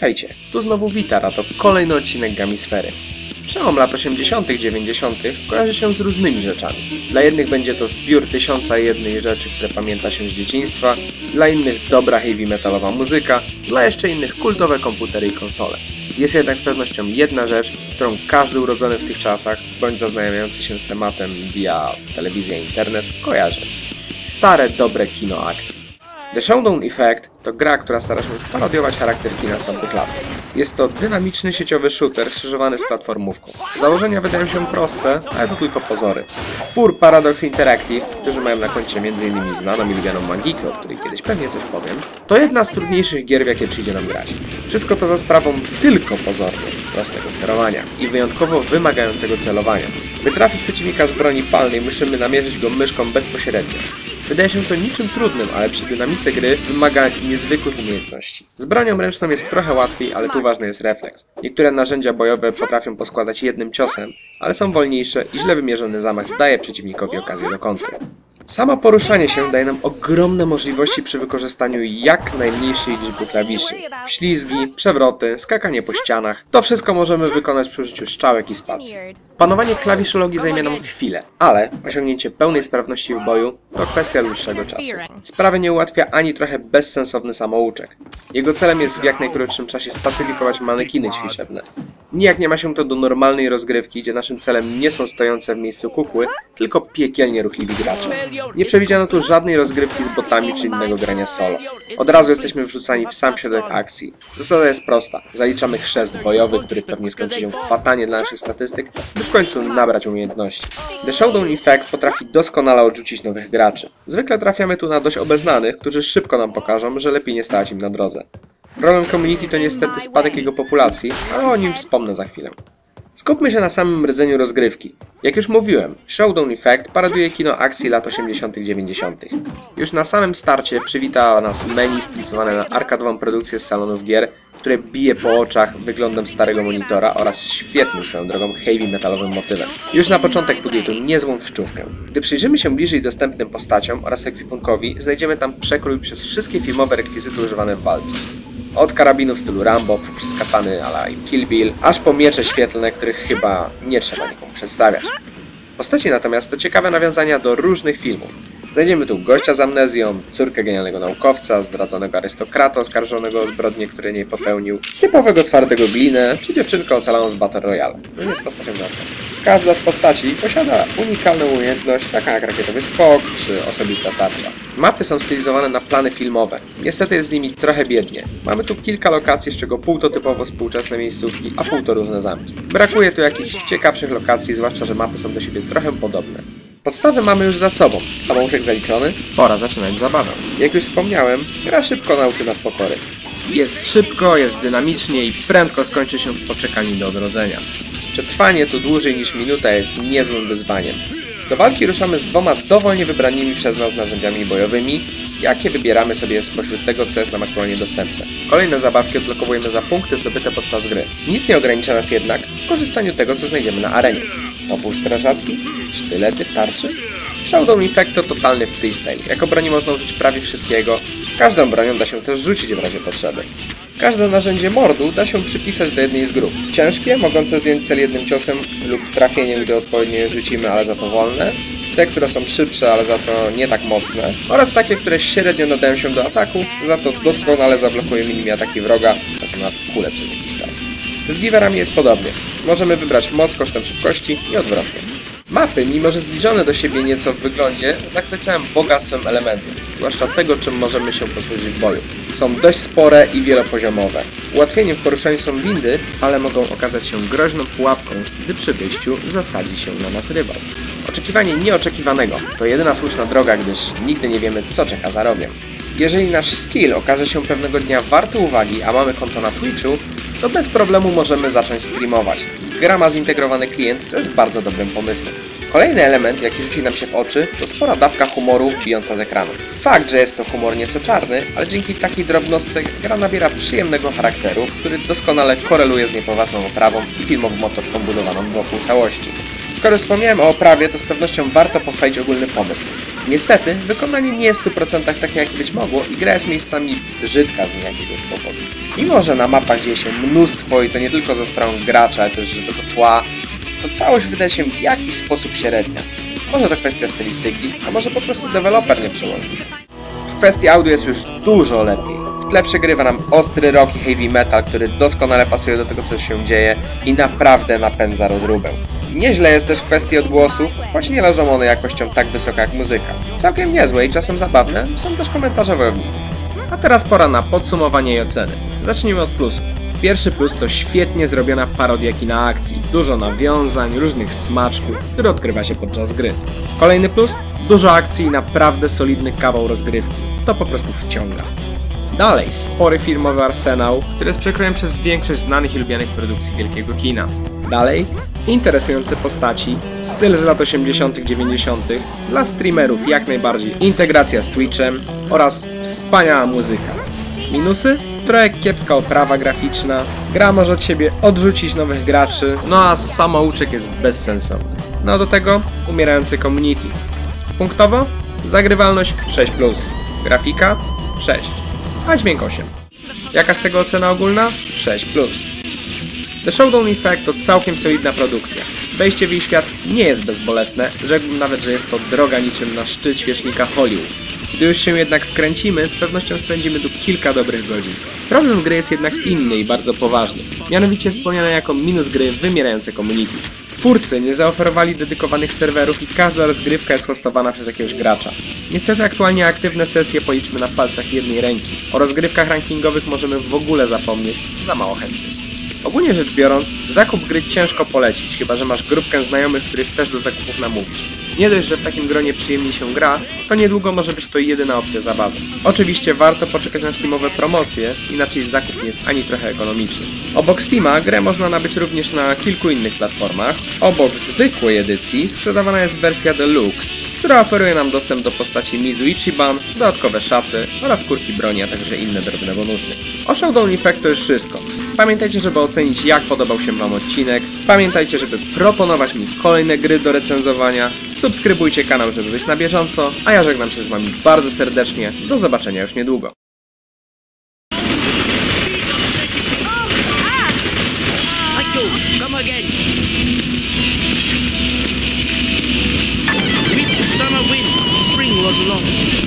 Witajcie, tu znowu Witara, to kolejny odcinek Gamisfery. Przełom lat 80., 90. kojarzy się z różnymi rzeczami. Dla jednych będzie to zbiór tysiąca jednej rzeczy, które pamięta się z dzieciństwa, dla innych dobra heavy metalowa muzyka, dla jeszcze innych kultowe komputery i konsole. Jest jednak z pewnością jedna rzecz, którą każdy urodzony w tych czasach, bądź zaznajamiający się z tematem via telewizja internet, kojarzy. Stare, dobre kino akcji. The Showdown Effect to gra, która stara się sparodiować charakter kina z tamtych lat. Jest to dynamiczny sieciowy shooter skrzyżowany z platformówką. Założenia wydają się proste, ale to tylko pozory. Twór Paradox Interactive, którzy mają na koncie m.in. znaną i lubianą Mangikę, o której kiedyś pewnie coś powiem, to jedna z trudniejszych gier, w jakie przyjdzie nam grać. Wszystko to za sprawą tylko pozornie własnego sterowania i wyjątkowo wymagającego celowania. By trafić przeciwnika z broni palnej, musimy namierzyć go myszką bezpośrednio. Wydaje się to niczym trudnym, ale przy dynamice gry wymaga niezwykłych umiejętności. Z bronią ręczną jest trochę łatwiej, ale tu ważny jest refleks. Niektóre narzędzia bojowe potrafią poskładać jednym ciosem, ale są wolniejsze i źle wymierzony zamach daje przeciwnikowi okazję do kontry. Samo poruszanie się daje nam ogromne możliwości przy wykorzystaniu jak najmniejszej liczby klawiszy. Ślizgi, przewroty, skakanie po ścianach. To wszystko możemy wykonać przy użyciu strzałek i spacji. Panowanie klawiszologii zajmie nam chwilę, ale osiągnięcie pełnej sprawności w boju to kwestia dłuższego czasu. Sprawy nie ułatwia ani trochę bezsensowny samouczek. Jego celem jest w jak najkrótszym czasie spacyfikować manekiny ćwiczebne. Nijak nie ma się to do normalnej rozgrywki, gdzie naszym celem nie są stojące w miejscu kukły, tylko piekielnie ruchliwi gracze. Nie przewidziano tu żadnej rozgrywki z botami czy innego grania solo. Od razu jesteśmy wrzucani w sam środek akcji. Zasada jest prosta. Zaliczamy chrzest bojowy, który pewnie skończy się fatalnie dla naszych statystyk, by w końcu nabrać umiejętności. The Showdown Effect potrafi doskonale odrzucić nowych graczy. Zwykle trafiamy tu na dość obeznanych, którzy szybko nam pokażą, że lepiej nie stać im na drodze. Problem community to niestety spadek jego populacji, ale o nim wspomnę za chwilę. Skupmy się na samym rdzeniu rozgrywki. Jak już mówiłem, Showdown Effect paroduje kino akcji lat 80-90. Już na samym starcie przywita nas menu stylizowane na arkadową produkcję z salonów gier, które bije po oczach wyglądem starego monitora oraz świetnym swoją drogą heavy metalowym motywem. Już na początek buduje tu niezłą wczówkę. Gdy przyjrzymy się bliżej dostępnym postaciom oraz ekwipunkowi, znajdziemy tam przekrój przez wszystkie filmowe rekwizyty używane w walce. Od karabinów w stylu Rambo, przez katany a la Kill Bill, aż po miecze świetlne, których chyba nie trzeba nikomu przedstawiać. Postaci natomiast to ciekawe nawiązania do różnych filmów. Znajdziemy tu gościa z amnezją, córkę genialnego naukowca, zdradzonego arystokrata oskarżonego o zbrodnie, które nie popełnił, typowego twardego glinę, czy dziewczynkę ocalałą z Battle Royale. No nie z postacią żadną. Każda z postaci posiada unikalną umiejętność, taka jak rakietowy skok, czy osobista tarcza. Mapy są stylizowane na plany filmowe. Niestety jest z nimi trochę biednie. Mamy tu kilka lokacji, z czego pół to typowo współczesne miejscówki, a pół to różne zamki. Brakuje tu jakichś ciekawszych lokacji, zwłaszcza, że mapy są do siebie trochę podobne. Podstawy mamy już za sobą. Samouczek zaliczony. Pora zaczynać zabawę. Jak już wspomniałem, gra szybko nauczy nas pokory. Jest szybko, jest dynamicznie i prędko skończy się w poczekaniu do odrodzenia. Przetrwanie tu dłużej niż minuta jest niezłym wyzwaniem. Do walki ruszamy z dwoma dowolnie wybranymi przez nas narzędziami bojowymi, jakie wybieramy sobie spośród tego, co jest nam aktualnie dostępne. Kolejne zabawki odblokowujemy za punkty zdobyte podczas gry. Nic nie ogranicza nas jednak w korzystaniu tego, co znajdziemy na arenie. Topór strażacki? Sztylety w tarczy? Showdown Effect to totalny freestyle. Jako broni można użyć prawie wszystkiego. Każdą bronią da się też rzucić w razie potrzeby. Każde narzędzie mordu da się przypisać do jednej z grup. Ciężkie, mogące zdjąć cel jednym ciosem lub trafieniem, gdy odpowiednio je rzucimy, ale za to wolne. Te, które są szybsze, ale za to nie tak mocne. Oraz takie, które średnio nadają się do ataku, za to doskonale zablokują nimi ataki wroga, czasem nawet kule przez jakiś czas. Z giwerami jest podobnie. Możemy wybrać moc kosztem szybkości i odwrotnie. Mapy, mimo że zbliżone do siebie nieco w wyglądzie, zachwycają bogactwem elementów, zwłaszcza tego, czym możemy się posłużyć w boju. Są dość spore i wielopoziomowe. Ułatwieniem w poruszaniu są windy, ale mogą okazać się groźną pułapką, gdy przy wyjściu zasadzi się na nas rywal. Oczekiwanie nieoczekiwanego to jedyna słuszna droga, gdyż nigdy nie wiemy, co czeka za rogiem. Jeżeli nasz skill okaże się pewnego dnia warty uwagi, a mamy konto na Twitchu, to bez problemu możemy zacząć streamować. Gra ma zintegrowany klient, co jest bardzo dobrym pomysłem. Kolejny element, jaki rzuci nam się w oczy, to spora dawka humoru bijąca z ekranu. Fakt, że jest to humor niesoczarny, ale dzięki takiej drobnostce gra nabiera przyjemnego charakteru, który doskonale koreluje z niepoważną oprawą i filmową otoczką budowaną wokół całości. Skoro wspomniałem o oprawie, to z pewnością warto pochwalić ogólny pomysł. Niestety, wykonanie nie jest w 100% takie, jak być mogło i gra jest miejscami brzydka z niejakiegoś powodu. Mimo, że na mapach dzieje się mnóstwo i to nie tylko za sprawą gracza, ale też żywego tła, to całość wydaje się w jakiś sposób średnia. Może to kwestia stylistyki, a może po prostu deweloper nie przełożył się. W kwestii audio jest już dużo lepiej. W tle przegrywa nam ostry rock i heavy metal, który doskonale pasuje do tego, co się dzieje i naprawdę napędza rozróbę. Nieźle jest też w kwestii odgłosów, choć nie leżą one jakością tak wysoka jak muzyka. Całkiem niezłe i czasem zabawne są też komentarze wojowników. A teraz pora na podsumowanie i oceny. Zacznijmy od plusów. Pierwszy plus to świetnie zrobiona parodia kina akcji. Dużo nawiązań, różnych smaczków, które odkrywa się podczas gry. Kolejny plus? Dużo akcji i naprawdę solidny kawał rozgrywki. To po prostu wciąga. Dalej, spory filmowy arsenał, który jest przekrojem przez większość znanych i lubianych produkcji wielkiego kina. Dalej, interesujące postaci, styl z lat 80., 90., dla streamerów jak najbardziej integracja z Twitchem oraz wspaniała muzyka. Minusy? Trochę kiepska oprawa graficzna, gra może od siebie odrzucić nowych graczy, no a samouczek jest bezsensowny. No do tego umierający community. Punktowo? Zagrywalność 6+, grafika 6, a dźwięk 8. Jaka z tego ocena ogólna? 6+. The Showdown Effect to całkiem solidna produkcja. Wejście w jej świat nie jest bezbolesne, rzekłbym nawet, że jest to droga niczym na szczyt świecznika Hollywood. Gdy już się jednak wkręcimy, z pewnością spędzimy tu kilka dobrych godzin. Problem gry jest jednak inny i bardzo poważny. Mianowicie wspomniane jako minus gry wymierające community. Twórcy nie zaoferowali dedykowanych serwerów i każda rozgrywka jest hostowana przez jakiegoś gracza. Niestety aktualnie aktywne sesje policzmy na palcach jednej ręki. O rozgrywkach rankingowych możemy w ogóle zapomnieć, za mało chętnych. Ogólnie rzecz biorąc, zakup gry ciężko polecić, chyba że masz grupkę znajomych, których też do zakupów namówisz. Nie dość, że w takim gronie przyjemniej się gra, to niedługo może być to jedyna opcja zabawy. Oczywiście warto poczekać na Steamowe promocje, inaczej zakup nie jest ani trochę ekonomiczny. Obok Steama grę można nabyć również na kilku innych platformach. Obok zwykłej edycji sprzedawana jest wersja Deluxe, która oferuje nam dostęp do postaci Mizu Ichiban, dodatkowe szaty oraz kurki broni, a także inne drobne bonusy. O Showdown Effect to już wszystko. Pamiętajcie, żeby ocenić jak podobał się Wam odcinek. Pamiętajcie, żeby proponować mi kolejne gry do recenzowania. Subskrybujcie kanał, żeby być na bieżąco, a ja żegnam się z Wami bardzo serdecznie. Do zobaczenia już niedługo. was lost.